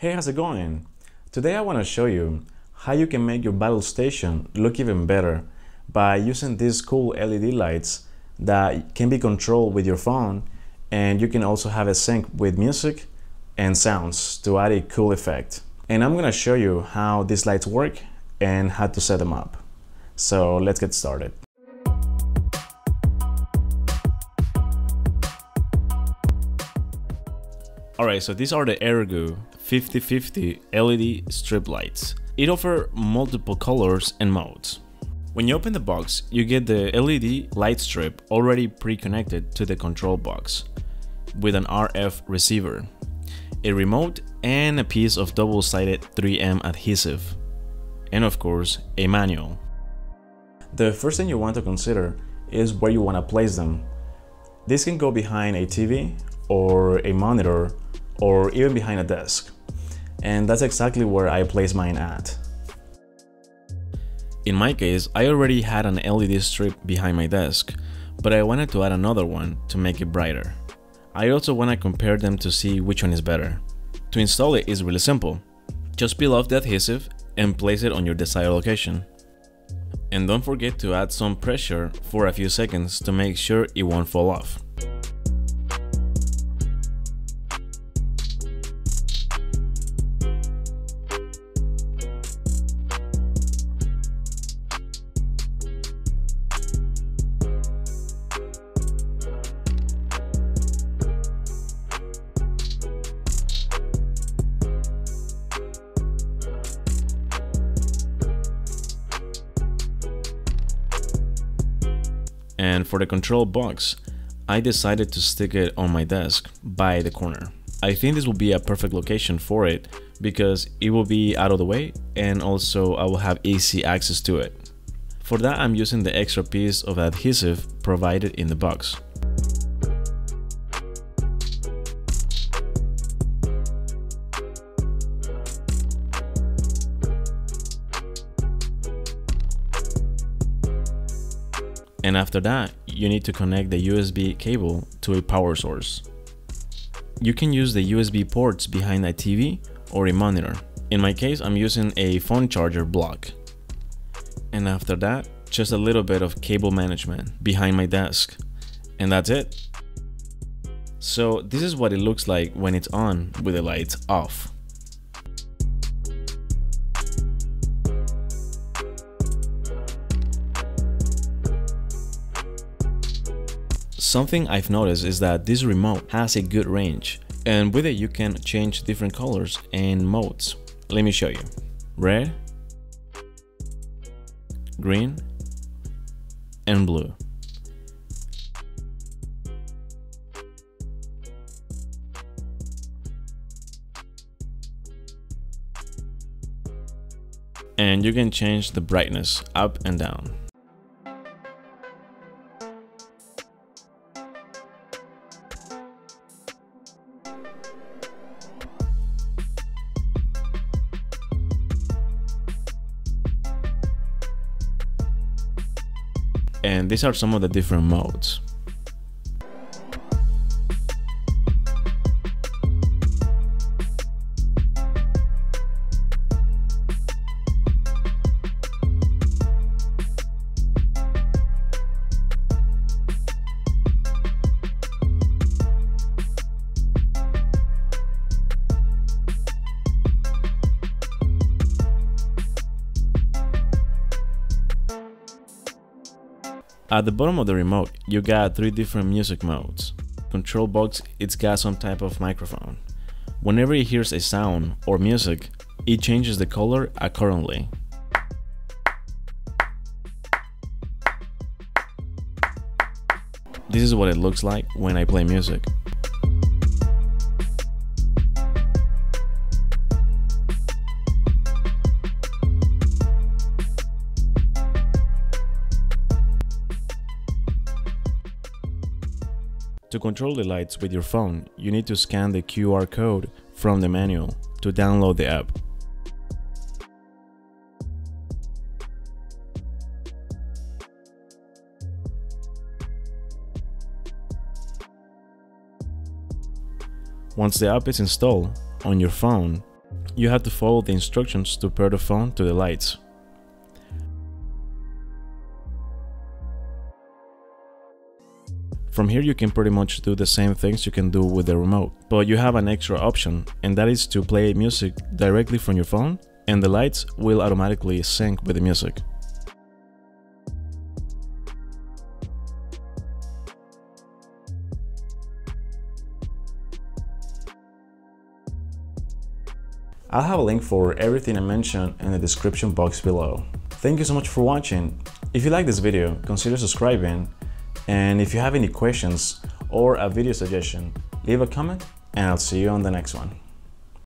Hey, how's it going? Today I want to show you how you can make your battle station look even better by using these cool LED lights that can be controlled with your phone and you can also have it sync with music and sounds to add a cool effect. And I'm gonna show you how these lights work and how to set them up. So let's get started. Alright, so these are the Airgoo 5050 LED strip lights. It offers multiple colors and modes. When you open the box, you get the LED light strip already pre-connected to the control box with an RF receiver, a remote, and a piece of double-sided 3M adhesive, and of course, a manual. The first thing you want to consider is where you want to place them. This can go behind a TV or a monitor or even behind a desk. And that's exactly where I place mine at. In my case, I already had an LED strip behind my desk, but I wanted to add another one to make it brighter. I also want to compare them to see which one is better. To install it is really simple. Just peel off the adhesive and place it on your desired location. And don't forget to add some pressure for a few seconds to make sure it won't fall off. And for the control box, I decided to stick it on my desk by the corner. I think this will be a perfect location for it because it will be out of the way and also I will have easy access to it. For that I'm using the extra piece of adhesive provided in the box. And after that, you need to connect the USB cable to a power source. You can use the USB ports behind a TV or a monitor. In my case, I'm using a phone charger block. And after that, just a little bit of cable management behind my desk. And that's it. So this is what it looks like when it's on with the lights off. Something I've noticed is that this remote has a good range and with it you can change different colors and modes. Let me show you. Red, green, and blue. And you can change the brightness up and down. And these are some of the different modes. At the bottom of the remote, you got three different music modes. Control box, it's got some type of microphone. Whenever it hears a sound or music, it changes the color accordingly. This is what it looks like when I play music. To control the lights with your phone, you need to scan the QR code from the manual to download the app. Once the app is installed on your phone, You have to follow the instructions to pair the phone to the lights. From here you can pretty much do the same things you can do with the remote, but you have an extra option and that is to play music directly from your phone and the lights will automatically sync with the music. I'll have a link for everything I mentioned in the description box below. Thank you so much for watching. If you like this video, consider subscribing and if you have any questions or a video suggestion, leave a comment and I'll see you on the next one.